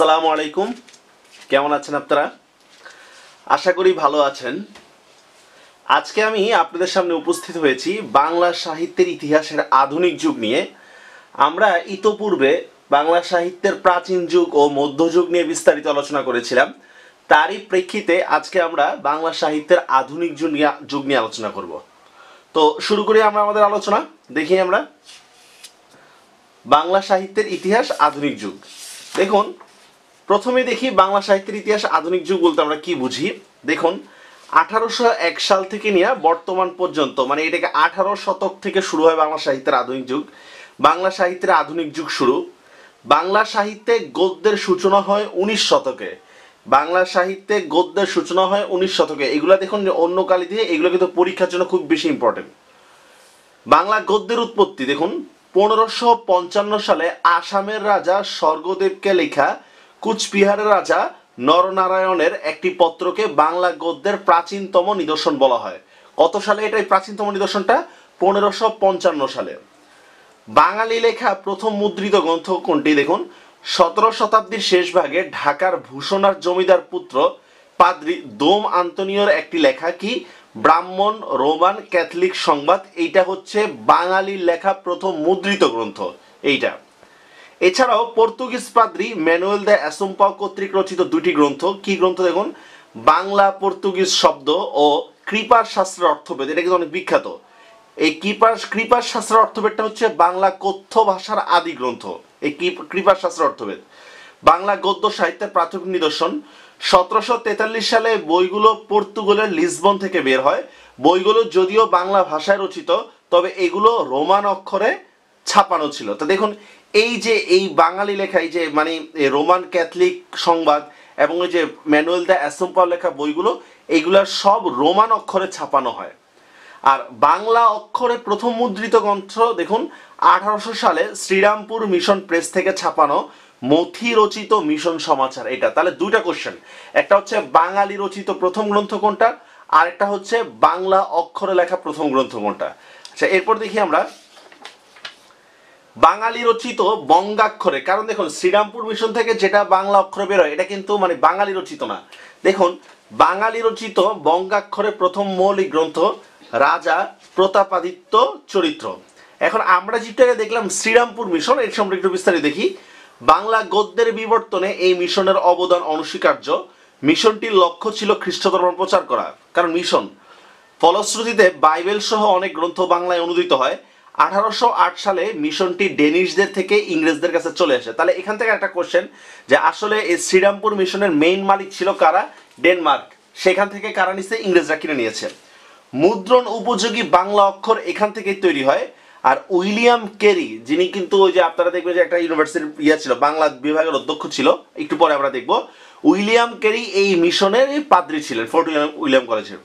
আসসালামু আলাইকুম। কেমন আছেন আপনারা? আশা করি ভালো আছেন। আজকে আমি আপনাদের সামনে উপস্থিত হয়েছি বাংলা সাহিত্যের ইতিহাসের আধুনিক যুগ নিয়ে। আমরা ইতোপূর্বে বাংলা সাহিত্যের প্রাচীন যুগ ও মধ্যযুগ নিয়ে বিস্তারিত আলোচনা করেছিলাম। তারই প্রেক্ষিতে আজকে আমরা বাংলা সাহিত্যের আধুনিক যুগ নিয়ে যুগ নিয়ে আলোচনা করব। তো শুরু করি আমরা আমাদের আলোচনা। দেখি আমরা। বাংলা সাহিত্যের ইতিহাস আধুনিক যুগ। দেখুন প্রথমে দেখি বাংলা সাহিত্যের ইতিহাস আধুনিক যুগ বলতে আমরা কি বুঝি? দেখুন, আঠারোশো এক সাল থেকে নিয়ে বর্তমান পর্যন্ত মানে এটাকে আঠারো শতক থেকে শুরু হয় বাংলা সাহিত্যের আধুনিক যুগ। বাংলা সাহিত্যের আধুনিক যুগ শুরু। বাংলা সাহিত্যে গদ্যের সূচনা হয় উনিশ শতকে। বাংলা সাহিত্যে গদ্যের সূচনা হয় উনিশ শতকে। এগুলা দেখুন অন্য কালি দিয়ে এগুলো কিন্তু পরীক্ষার জন্য খুব বেশি ইম্পর্টেন্ট বাংলা গদ্যের উৎপত্তি, দেখুন, পনেরোশো পঞ্চান্ন সালে আসামের রাজা স্বর্গদেবকে লেখা কুচবিহারের রাজা নরনারায়ণের একটি পত্রকে বাংলা গদ্যের প্রাচীনতম নিদর্শন বলা হয়। কত সালে এটাই প্রাচীনতম নিদর্শনটা? পনেরোশো পঞ্চান্ন সালে। বাঙালি লেখা প্রথম মুদ্রিত গ্রন্থ কোনটি দেখুন? সতেরো শতাব্দীর শেষ ভাগে ঢাকার ভূষণার জমিদার পুত্র পাদ্রি দোম আন্তনিয়র একটি লেখা কি? ব্রাহ্মণ রোমান ক্যাথলিক সংবাদ। এইটা হচ্ছে বাঙালির লেখা প্রথম মুদ্রিত গ্রন্থ। এইটা। এছাড়াও পর্তুগিজ পাদ্রি ম্যানুয়েল দ্য অ্যাসম্পাও কর্তৃক রচিত দুটি গ্রন্থ। কি গ্রন্থ দেখুন? বাংলা পর্তুগিজ শব্দ ও কৃপার শাস্ত্রের অর্থভেদ এটা কিন্তু অনেক বিখ্যাত। এই কৃপার কৃপার শাস্ত্রের অর্থভেদটা হচ্ছে বাংলা কথ্য ভাষার আদি গ্রন্থ। এই কৃপার শাস্ত্রের অর্থভেদ বাংলা গদ্য সাহিত্যের প্রাথমিক নিদর্শন। সতেরোশো তেতাল্লিশ সালে বইগুলো পর্তুগালের লিসবন থেকে বের হয়। বইগুলো যদিও বাংলা ভাষায় রচিত, তবে এগুলো রোমান অক্ষরে ছাপানো ছিল। তো দেখুন এই যে, এই বাঙালি লেখা, এই যে মানে রোমান ক্যাথলিক সংবাদ এবং এই যে ম্যানুয়েল দ্য অ্যাসম্পাল লেখা বইগুলো, এইগুলা সব রোমান অক্ষরে ছাপানো হয়। আর বাংলা অক্ষরে প্রথম মুদ্রিত গ্রন্থ, দেখুন, আঠারোশো সালে শ্রীরামপুর মিশন প্রেস থেকে ছাপানো মথি রচিত মিশন সমাচার এটা। তাহলে দুইটা কোশ্চেন একটা হচ্ছে বাঙালি রচিত প্রথম গ্রন্থ কোনটা? আর একটা হচ্ছে বাংলা অক্ষরে লেখা প্রথম গ্রন্থ কোনটা? আচ্ছা এরপর দেখি আমরা বাঙালি রচিত বঙ্গাক্ষরে। কারণ দেখুন, শ্রীরামপুর মিশন থেকে যেটা বাংলা অক্ষরে বেরোয়, এটা কিন্তু মানে বাঙালি রচিত না। দেখুন, বাঙালি রচিত বঙ্গাক্ষরে প্রথম মৌলিক গ্রন্থ রাজা প্রতাপাদিত্য চরিত্র। এখন আমরা যেটাকে দেখলাম শ্রীরামপুর মিশন এর সম্পর্কে একটু বিস্তারিত দেখি। বাংলা গদ্যের বিবর্তনে এই মিশনের অবদান অনস্বীকার্য। মিশনটির লক্ষ্য ছিল খ্রিস্ট ধর্ম প্রচার করা। কারণ মিশন ফলশ্রুতিতে বাইবেল সহ অনেক গ্রন্থ বাংলায় অনুদিত হয়। আঠারোশো আট সালে মিশনটি ডেনিশদের থেকে ইংরেজদের কাছে চলে আসে। তাহলে এখান থেকে একটা কোশ্চেন যে আসলে এই শ্রীরামপুর মিশনের মেইন মালিক ছিল কারা? ডেনমার্ক। সেখান থেকে কারা নিচ্ছে ইংরেজরা কিনে নিয়েছে। মুদ্রণ উপযোগী বাংলা অক্ষর এখান থেকেই তৈরি হয়। আর উইলিয়াম কেরি, যিনি কিন্তু ওই যে আপনারা দেখবেন যে একটা ইউনিভার্সিটির ইয়ে ছিল, বাংলা বিভাগের অধ্যক্ষ ছিল, একটু পরে আমরা দেখব। উইলিয়াম কেরি এই মিশনের পাদ্রী ছিলেন, ফোর্ট উইলিয়াম কলেজের।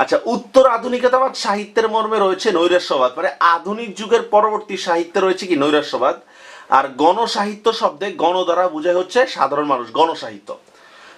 আচ্ছা উত্তর আধুনিকতাবাদ সাহিত্যের মর্মে রয়েছে নৈরাস্যবাদ মানে আধুনিক যুগের পরবর্তী সাহিত্যে রয়েছে কি নৈরাস্যবাদ আর গণসাহিত্য শব্দে গণ দ্বারা বোঝায় হচ্ছে সাধারণ মানুষ, গণসাহিত্য।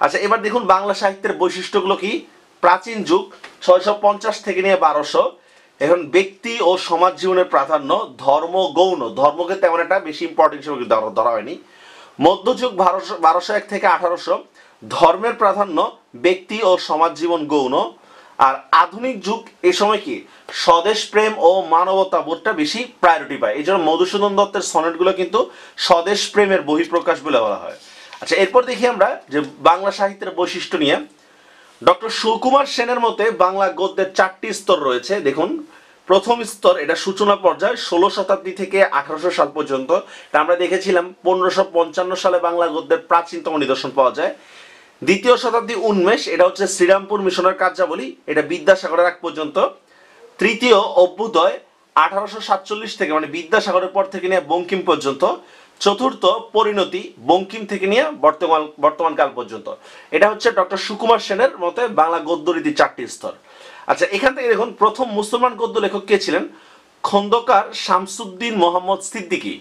আচ্ছা এবার দেখুন বাংলা সাহিত্যের বৈশিষ্ট্যগুলো কি? প্রাচীন যুগ, ছয়শো পঞ্চাশ থেকে নিয়ে বারোশো। এখন ব্যক্তি ও সমাজ জীবনের প্রাধান্য, ধর্ম, গৌণ। ধর্মকে তেমন একটা বেশি ইম্পর্টেন্ট হিসেবে ধরা- হয়নি। মধ্যযুগ বারোশো বারোশো এক থেকে আঠারোশো। ধর্মের প্রাধান্য, ব্যক্তি ও সমাজ জীবন গৌণ। আর আধুনিক যুগ এ সময় কি স্বদেশ প্রেম ও মানবতা বোধটা বেশি প্রায়োরিটি পায়। এই জন্য মধুসূদন দত্তের সনেটগুলো কিন্তু স্বদেশ প্রেমের বহিঃপ্রকাশ বলে বলা হয়। আচ্ছা এরপর দেখি আমরা যে বাংলা সাহিত্যের বৈশিষ্ট্য নিয়ে। ডক্টর সুকুমার সেনের মতে বাংলা গদ্যের চারটি স্তর রয়েছে। দেখুন, প্রথম স্তর, এটা সূচনা পর্যায়, ষোলো শতাব্দী থেকে আঠারোশো সাল পর্যন্ত। আমরা দেখেছিলাম, পনেরোশো পঞ্চান্ন সালে বাংলা গদ্যের প্রাচীনতম নিদর্শন পাওয়া যায়। দ্বিতীয় শতাব্দী উন্মেষ, এটা হচ্ছে শ্রীরামপুর মিশনের কার্যাবলী, এটা বিদ্যাসাগরের আগ পর্যন্ত। তৃতীয় অভ্যুদয়, আঠারোশো সাতচল্লিশ থেকে মানে বিদ্যাসাগরের পর থেকে নিয়ে বঙ্কিম পর্যন্ত। চতুর্থ পরিণতি, বঙ্কিম থেকে নিয়ে বর্তমান বর্তমান কাল পর্যন্ত। এটা হচ্ছে ডক্টর সুকুমার সেনের মতে বাংলা গদ্য রীতির চারটি স্তর। আচ্ছা এখান থেকে দেখুন, প্রথম মুসলমান গদ্য লেখক কে ছিলেন? খন্দকার শামসুদ্দিন মোহাম্মদ সিদ্দিকী।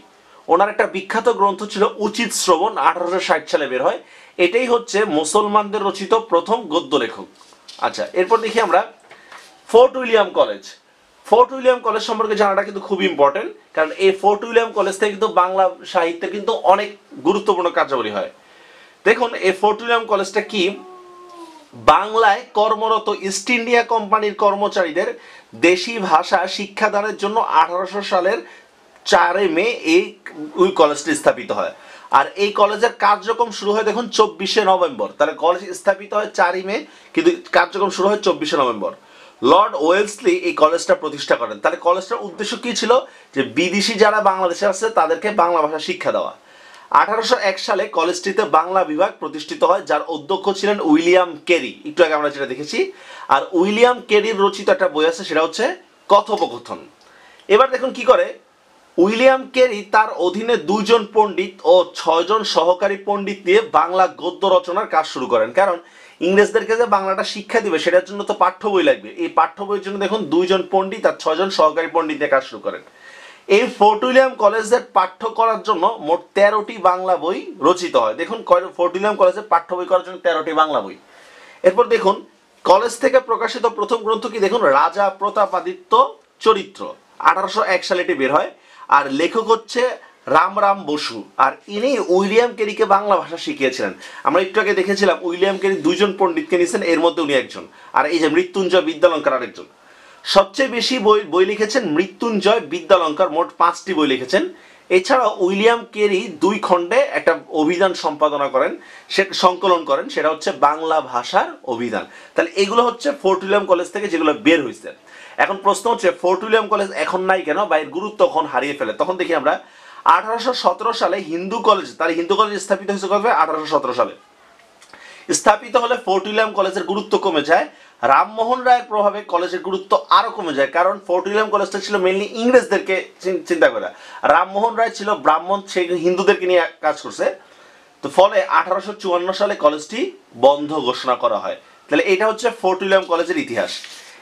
ওনার একটা বিখ্যাত গ্রন্থ ছিল উচিত শ্রবণ, আঠারোশো ষাট সালে বের হয়। এটাই হচ্ছে মুসলমানদের রচিত প্রথম গদ্য লেখক। আচ্ছা এরপর দেখি আমরা Fort William college. Fort William college সম্পর্কে জানাটা কিন্তু খুব ইম্পর্টেন্ট কারণ এই ফোর্ট উইলিয়াম কলেজ থেকে কিন্তু বাংলা সাহিত্যের কিন্তু অনেক গুরুত্বপূর্ণ কার্যাবলী হয়। দেখুন, এই ফোর্ট উইলিয়াম কলেজটা কি? বাংলায় কর্মরত ইস্ট ইন্ডিয়া কোম্পানির কর্মচারীদের দেশি ভাষা শিক্ষাদানের জন্য আঠারোশো সালের চারে মে এই ওই কলেজটি স্থাপিত হয়। আর এই কলেজের কার্যক্রম শুরু হয় দেখুন চব্বিশে নভেম্বর। তাহলে কলেজ স্থাপিত হয় চারই মে, কিন্তু কার্যক্রম শুরু হয় চব্বিশে নভেম্বর। লর্ড ওয়েলসলি এই কলেজটা প্রতিষ্ঠা করেন। তাহলে কলেজটার উদ্দেশ্য কি ছিল? যে বিদেশি যারা বাংলাদেশে আছে, তাদেরকে বাংলা ভাষা শিক্ষা দেওয়া। আঠারোশো এক সালে কলেজটিতে বাংলা বিভাগ প্রতিষ্ঠিত হয়, যার অধ্যক্ষ ছিলেন উইলিয়াম কেরি। একটু আগে আমরা যেটা দেখেছি। আর উইলিয়াম কেরির রচিত একটা বই আছে, সেটা হচ্ছে কথোপকথন। এবার দেখুন কি করে? উইলিয়াম কেরি তার অধীনে দুইজন পণ্ডিত ও ছয়জন সহকারী পণ্ডিত দিয়ে বাংলা গদ্য রচনার কাজ শুরু করেন। কারণ ইংরেজদেরকে যে বাংলাটা শিক্ষা দিবে, সেটার জন্য তো পাঠ্য বই লাগবে। এই পাঠ্য বইয়ের জন্য দেখুন, দুইজন পণ্ডিত আর ছয়জন সহকারী পণ্ডিত দিয়ে কাজ শুরু করেন। এই ফোর্ট উইলিয়াম কলেজের পাঠ্য করার জন্য মোট তেরোটি বাংলা বই রচিত হয়। দেখুন ফোর্ট উইলিয়াম কলেজের পাঠ্য বই করার জন্য তেরোটি বাংলা বই। এরপর দেখুন, কলেজ থেকে প্রকাশিত প্রথম গ্রন্থ কি? দেখুন, রাজা প্রতাপাদিত্য চরিত্র। আঠারোশো এক সালে এটি বের হয়। আর লেখক হচ্ছে রাম রাম বসু। আর ইনি উইলিয়াম কেরিকে বাংলা ভাষা শিখিয়েছিলেন। আমরা একটু আগে দেখেছিলাম উইলিয়াম কেরি দুইজন পণ্ডিতকে নিয়েছেন, এর মধ্যে উনি একজন। আর এই যে মৃত্যুঞ্জয় বিদ্যালঙ্কার আরেকজন। সবচেয়ে বেশি বই বই লিখেছেন মৃত্যুঞ্জয় বিদ্যালঙ্কার, মোট পাঁচটি বই লিখেছেন। এছাড়াও উইলিয়াম কেরি দুই খণ্ডে একটা অভিধান সম্পাদনা করেন, সে সংকলন করেন, সেটা হচ্ছে বাংলা ভাষার অভিধান। তাহলে এগুলো হচ্ছে ফোর্ট উইলিয়াম কলেজ থেকে যেগুলো বের হয়েছে। এখন প্রশ্ন হচ্ছে ফোর্ট উইলিয়াম কলেজ এখন নাই কেন বা এর গুরুত্ব তখন হারিয়ে ফেলে? তখন দেখি আমরা, আঠারোশো সতেরো সালে হিন্দু কলেজ তার হিন্দু কলেজ স্থাপিত হয়েছে কবে? আঠারোশো সতেরো সালে। স্থাপিত হলে ফোর্ট উইলিয়াম কলেজের গুরুত্ব কমে যায়। রামমোহন রায়ের প্রভাবে কলেজের গুরুত্ব আরও কমে যায়, কারণ ফোর্ট উইলিয়াম কলেজটা ছিল মেনলি ইংরেজদেরকে চিন্তা করে। রামমোহন রায় ছিল ব্রাহ্মণ, সে হিন্দুদেরকে নিয়ে কাজ করছে। তো ফলে আঠারোশো চুয়ান্ন সালে কলেজটি বন্ধ ঘোষণা করা হয়। তাহলে এটা হচ্ছে ফোর্ট উইলিয়াম কলেজের ইতিহাস।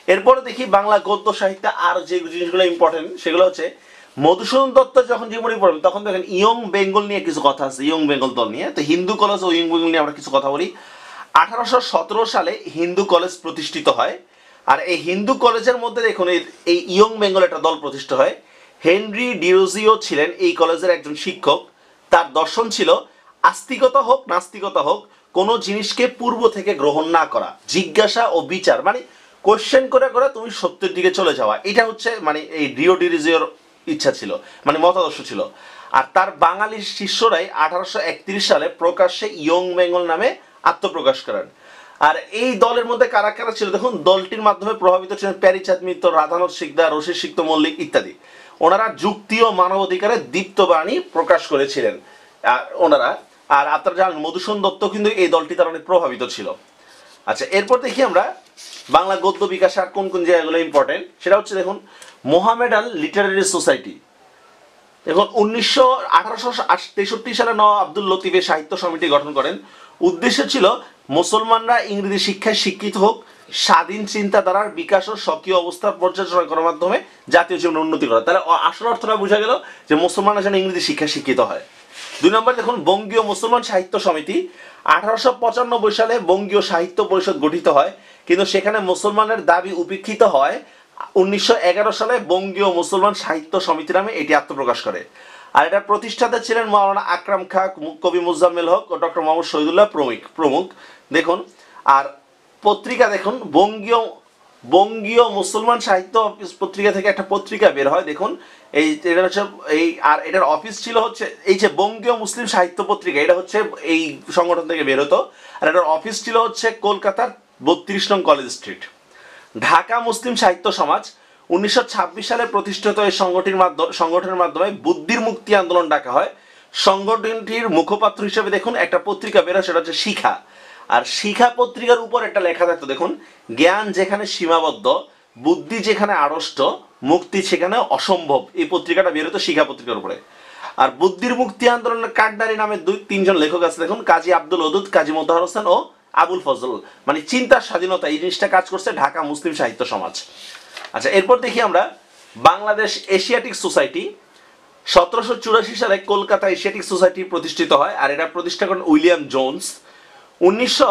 এরপরে দেখি বাংলা গদ্য সাহিত্যে আর যে জিনিসগুলো ইম্পর্টেন্ট সেগুলো হচ্ছে মধুসূদন দত্ত যখন জীবনী পড়বেন তখন দেখেন ইয়ং বেঙ্গল নিয়ে কিছু কথা আছে, ইয়ং বেঙ্গল দল নিয়ে। তো হিন্দু কলেজ ও ইয়ং বেঙ্গল নিয়ে আমরা কিছু কথা বলি। আঠারোশো সতেরো সালে হিন্দু কলেজ প্রতিষ্ঠিত হয়। আর এই হিন্দু কলেজের মধ্যে দেখুন, এই- ইয়ং বেঙ্গল একটা দল প্রতিষ্ঠা হয়। হেনরি ডিওজিও ছিলেন এই কলেজের একজন শিক্ষক। তার দর্শন ছিল, আস্তিকতা হোক, নাস্তিকতা হোক, কোনো জিনিসকে পূর্ব থেকে গ্রহণ না করা, জিজ্ঞাসা ও বিচার মানে কোশ্চেন করে করে তুমি সত্যের দিকে চলে যাওয়া। এটা হচ্ছে মানে এই ডিও ডিরিজিওর ইচ্ছা ছিল মানে মতাদর্শ ছিল। আর তার বাঙালি শিষ্যরাই আঠারোশো একত্রিশ সালে প্রকাশ্যে ইয়ং বেঙ্গল নামে আত্মপ্রকাশ করেন। আর এই দলের মধ্যে কারা কারা ছিল? দেখুন, দলটির মাধ্যমে প্রভাবিত ছিলেন প্যারিচাঁদ মিত্র, রাধানাথ শিকদার রশিদ সিক্ত মল্লিক ইত্যাদি। ওনারা যুক্তি ও মানবাধিকারের দীপ্ত বাণী প্রকাশ করেছিলেন ওনারা। আর আপনারা জানেন, মধুসূদন দত্ত কিন্তু এই দলটি তার অনেক প্রভাবিত ছিল। আচ্ছা এরপর দেখি আমরা বাংলা গদ্য বিকাশে আর কোন কোন জায়গাগুলো ইম্পর্টেন্ট সেটা হচ্ছে দেখুন মোহামেডান লিটারারি সোসাইটি। দেখুন, উনিশশো আঠারোশো তেষট্টি সালে নওয়াব আব্দুল লতিফের সাহিত্য সমিতি গঠন করেন। উদ্দেশ্য ছিল মুসলমানরা ইংরেজি শিক্ষায় শিক্ষিত হোক, স্বাধীন চিন্তাধারার বিকাশ ও স্বকীয় অবস্থার পর্যালোচনা করার মাধ্যমে জাতীয় জীবনে উন্নতি করা তাহলে আসল অর্থটা বোঝা গেল যে মুসলমানরা যেন ইংরেজি শিক্ষায় শিক্ষিত হয়। দুই নম্বর, দেখুন, বঙ্গীয় মুসলমান সাহিত্য সমিতি আঠারোশো পঁচানব্বই সালে বঙ্গীয় সাহিত্য পরিষদ গঠিত হয়। কিন্তু সেখানে মুসলমানের দাবি উপেক্ষিত হয়। উনিশশো এগারো সালে বঙ্গীয় মুসলমান সাহিত্য সমিতি নামে এটি আত্মপ্রকাশ করে। আর এটার প্রতিষ্ঠাতা ছিলেন মাওলানা আকরাম খা কবি মুজাম্মেল হক ও ডক্টর মোহাম্মদ শহীদুল্লাহ প্রমুখ প্রমুখ। দেখুন, আর পত্রিকা দেখুন, বঙ্গীয় বঙ্গীয় মুসলমান সাহিত্য অফিস পত্রিকা থেকে একটা পত্রিকা বের হয়, দেখুন। এই এটা হচ্ছে, এই, আর এটার অফিস ছিল হচ্ছে, এই যে বঙ্গীয় মুসলিম সাহিত্য পত্রিকা, এটা হচ্ছে এই সংগঠন থেকে বের হতো। আর এটার অফিস ছিল হচ্ছে কলকাতার বত্রিশ নং কলেজ স্ট্রিট। ঢাকা মুসলিম সাহিত্য সমাজ উনিশশো ছাব্বিশ সালে প্রতিষ্ঠিত এই সংগঠনের মাধ্যমে সংগঠনের মাধ্যমে বুদ্ধির মুক্তি আন্দোলন ডাকা হয়। সংগঠনটির মুখপাত্র হিসেবে দেখুন, একটা পত্রিকা বেরোয় সেটা হচ্ছে শিখা। আর শিখা পত্রিকার উপর একটা লেখা থাকতো, দেখুন, জ্ঞান যেখানে সীমাবদ্ধ, বুদ্ধি যেখানে আড়ষ্ট, মুক্তি সেখানে অসম্ভব। এই পত্রিকাটা বেরোতো শিখা পত্রিকার উপরে। আর বুদ্ধির মুক্তি আন্দোলনের কাঠদারি নামে দুই, তিনজন লেখক আছে, দেখুন, কাজী আব্দুল ওদুদ, কাজী মোতাহার হোসেন ও আবুল ফজল মানে চিন্তার স্বাধীনতা, এই জিনিসটা কাজ করছে ঢাকা মুসলিম সাহিত্য সমাজ। আচ্ছা এরপর দেখি আমরা বাংলাদেশ এশিয়াটিক সোসাইটি, সতেরোশো চুরাশি সালে কলকাতা এশিয়াটিক সোসাইটি প্রতিষ্ঠিত হয়, আর এটা প্রতিষ্ঠা করেন উইলিয়াম জোনস। উনিশশো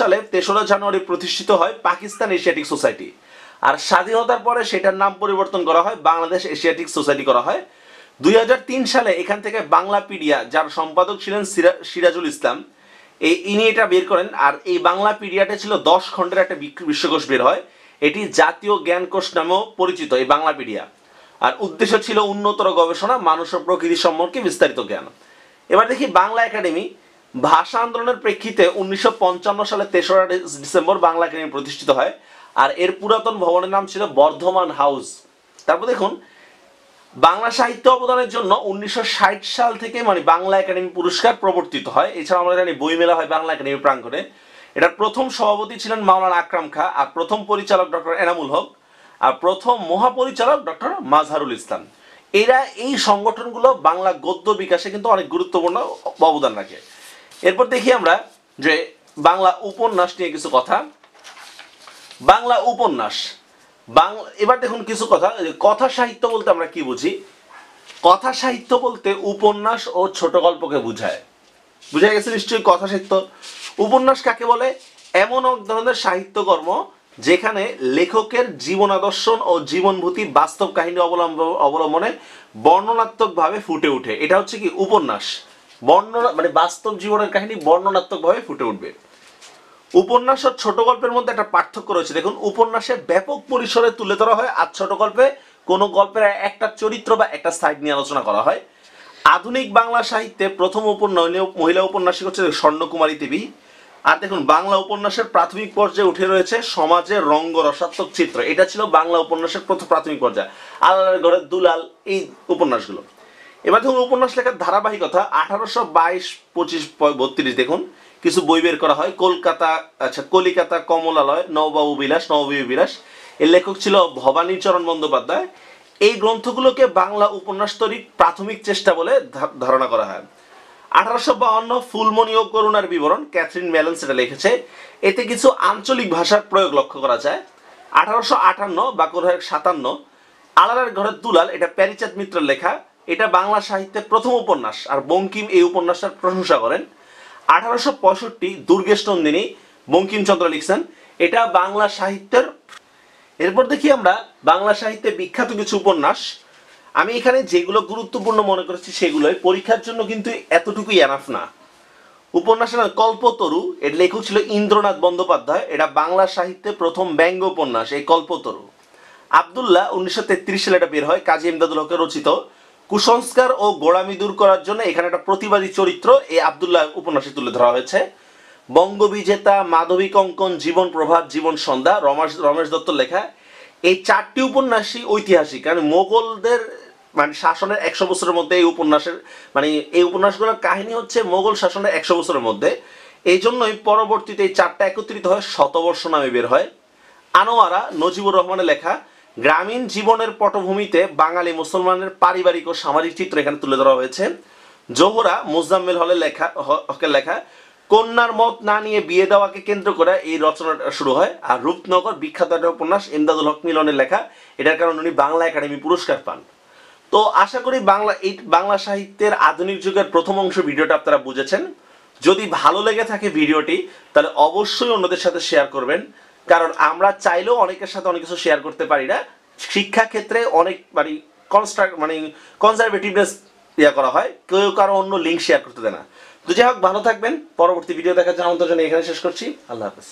সালে তেসরা জানুয়ারি প্রতিষ্ঠিত হয় পাকিস্তান এশিয়াটিক সোসাইটি, আর স্বাধীনতার পরে সেটার নাম পরিবর্তন করা হয়, বাংলাদেশ এশিয়াটিক সোসাইটি করা হয়। দুই হাজার তিন সালে এখান থেকে বাংলাপিডিয়া, যার সম্পাদক ছিলেন সিরা- সিরাজুল ইসলাম এই ইনি এটা বের করেন, আর এই বাংলা পিডিয়াতে ছিল দশ খণ্ডের একটা বিশ্বকোষ বের হয়। এটি জাতীয় জ্ঞান কোষ নামেও পরিচিত এই বাংলা পিডিয়া। আর উদ্দেশ্য ছিল উন্নতর গবেষণা, মানুষ ও প্রকৃতি সম্পর্কে বিস্তারিত জ্ঞান। এবার দেখি বাংলা একাডেমি। ভাষা আন্দোলনের প্রেক্ষিতে উনিশশো সালে তেসরা ডিসেম্বর বাংলা একাডেমি প্রতিষ্ঠিত হয়, আর এর পুরাতন ভবনের নাম ছিল বর্ধমান হাউস। তারপর দেখুন বাংলা সাহিত্য অবদানের জন্য উনিশশো সাল থেকে মানে বাংলা একাডেমি পুরস্কার প্রবর্তিত হয়। এছাড়া আমরা জানি বইমেলা হয় বাংলা একাডেমি প্রাঙ্গণে। এটার প্রথম সভাপতি ছিলেন মাওলানা আকরাম খা আর প্রথম পরিচালক ডক্টর এনামুল হক আর প্রথম মহাপরিচালক ডক্টর মাজহারুল ইসলাম। এরা এই সংগঠনগুলো বাংলা গদ্য বিকাশে কিন্তু অনেক গুরুত্বপূর্ণ অবদান রাখে। এরপর দেখি আমরা যে বাংলা উপন্যাস নিয়ে কিছু কথা। বাংলা উপন্যাস বাংলা, এবার দেখুন কিছু কথা কথা সাহিত্য বলতে আমরা কি বুঝি? কথা সাহিত্য বলতে উপন্যাস ও ছোট গল্পকে বোঝায়। বুঝা গেছে নিশ্চয়ই কথা সাহিত্য? উপন্যাস কাকে বলে? এমন এক ধরনের সাহিত্যকর্ম যেখানে লেখকের জীবন আদর্শন ও জীবনভূতি বাস্তব কাহিনী অবলম্বন অবলম্বনে বর্ণনাত্মকভাবে ফুটে ওঠে। এটা হচ্ছে কি? উপন্যাস। বর্ণনা মানে বাস্তব জীবনের কাহিনী বর্ণনাত্মকভাবে ফুটে উঠবে। উপন্যাস আর ছোট গল্পের মধ্যে একটা পার্থক্য রয়েছে। দেখুন উপন্যাসে ব্যাপক পরিসরে তুলে ধরা হয় আর ছোট গল্পে। কোনো গল্পের একটা চরিত্র বা একটা সাইড নিয়ে আলোচনা করা হয়। আধুনিক বাংলা সাহিত্যে প্রথম উপন্যাস মহিলা উপন্যাসিক হচ্ছে স্বর্ণকুমারী দেবী। আর দেখুন, বাংলা উপন্যাসের প্রাথমিক পর্যায়ে উঠে রয়েছে সমাজের রঙ্গ রসাত্মক চিত্র। এটা ছিল বাংলা উপন্যাসের প্রথম প্রাথমিক পর্যায়ে। আল্লাহর ঘরের দুলাল, এই উপন্যাসগুলো। এবার দেখুন, উপন্যাস লেখার ধারাবাহিকতা আঠারোশো বাইশ, পঁচিশ বত্রিশ দেখুন। কিছু বই বের করা হয়। কলকাতা আচ্ছা কলিকাতা, কমলালয় নববাবু বিলাস, নববী বিলাস। এর লেখক ছিল ভবানীচরণ বন্দ্যোপাধ্যায়। এই গ্রন্থগুলোকে বাংলা উপন্যাস তৈরির প্রাথমিক চেষ্টা বলে ধারণা করা হয়। আঠারোশো বাউন্ন ফুলমণি ও করুণার বিবরণ ক্যাথরিন ম্যালেন্স এটা লিখেছে। এতে কিছু আঞ্চলিক ভাষার প্রয়োগ লক্ষ্য করা যায়। আঠারোশো আটান্ন বা কোনো সাতান্ন আলাদার ঘরের দুলাল, এটা প্যারিচাঁদ মিত্রের লেখা। এটা বাংলা সাহিত্যের প্রথম উপন্যাস, আর বঙ্কিম এই উপন্যাসটার প্রশংসা করেন। আঠারোশো পঁয়ষট্টি দুর্গেশ নন্দিনী বঙ্কিমচন্দ্র লিখছেন, এটা বাংলা সাহিত্যের। এরপর দেখি আমরা বাংলা সাহিত্যে বিখ্যাত কিছু উপন্যাস। আমি এখানে যেগুলো গুরুত্বপূর্ণ মনে করেছি সেগুলোই। পরীক্ষার জন্য কিন্তু এতটুকুই এনাফ না। উপন্যাসের কল্পতরু, এর লেখক ছিল ইন্দ্রনাথ বন্দ্যোপাধ্যায়। এটা বাংলা সাহিত্যে প্রথম ব্যঙ্গ উপন্যাস, এই কল্পতরু। আবদুল্লাহ উনিশশো তেত্রিশ সালে এটা বের হয়, কাজী ইমদাদুল হকের রচিত। কুসংস্কার ও গোড়ামি দূর করার জন্য এখানে একটা প্রতিবাদী চরিত্র, এই আবদুল্লাহ উপন্যাসে তুলে ধরা হয়েছে। বঙ্গবিজেতা, মাধবী কঙ্কন, জীবন প্রভাত, জীবন সন্ধ্যা, রমেশ রমেশ দত্ত লেখা। এই চারটি উপন্যাসই ঐতিহাসিক কারণ মোগলদের মানে শাসনের একশো বছরের মধ্যে এই উপন্যাসের মানে এই উপন্যাসগুলোর কাহিনী হচ্ছে মোগল শাসনের একশো বছরের মধ্যে। এই জন্যই পরবর্তীতে এই চারটা একত্রিত হয় শতবর্ষ নামে বের হয়। আনোয়ারা নজিবুর রহমানের লেখা গ্রামীণ জীবনের পটভূমিতে বাঙালি মুসলমানের পারিবারিক ও সামাজিক চিত্র এখানে তুলে ধরা হয়েছে। জোহরা মুজাম্মেল হলের লেখা হকের লেখা, কন্যার মত না নিয়ে বিয়ে দেওয়াকে কেন্দ্র করে এই রচনাটা শুরু হয়। আর রূপনগর বিখ্যাত একটা উপন্যাস ইমদাদুল হক মিলনের লেখা, এটার কারণে উনি বাংলা একাডেমি পুরস্কার পান। তো আশা করি বাংলা এই বাংলা সাহিত্যের আধুনিক যুগের প্রথম অংশ ভিডিওটা আপনারা বুঝেছেন। যদি ভালো লেগে থাকে ভিডিওটি, তাহলে অবশ্যই অন্যদের সাথে শেয়ার করবেন। কারণ আমরা চাইলেও অনেকের সাথে অনেক কিছু শেয়ার করতে পারি না। শিক্ষা ক্ষেত্রে অনেক মানে কনস্ট্রাক্ট মানে কনজারভেটিভনেস ইয়া করা হয়। কেউ কারও অন্য লিঙ্ক শেয়ার করতে দেয় না। তো যাই হোক, ভালো থাকবেন। পরবর্তী ভিডিও দেখার জন্য আমন্ত্রণ এখানে শেষ করছি। আল্লাহ হাফেজ।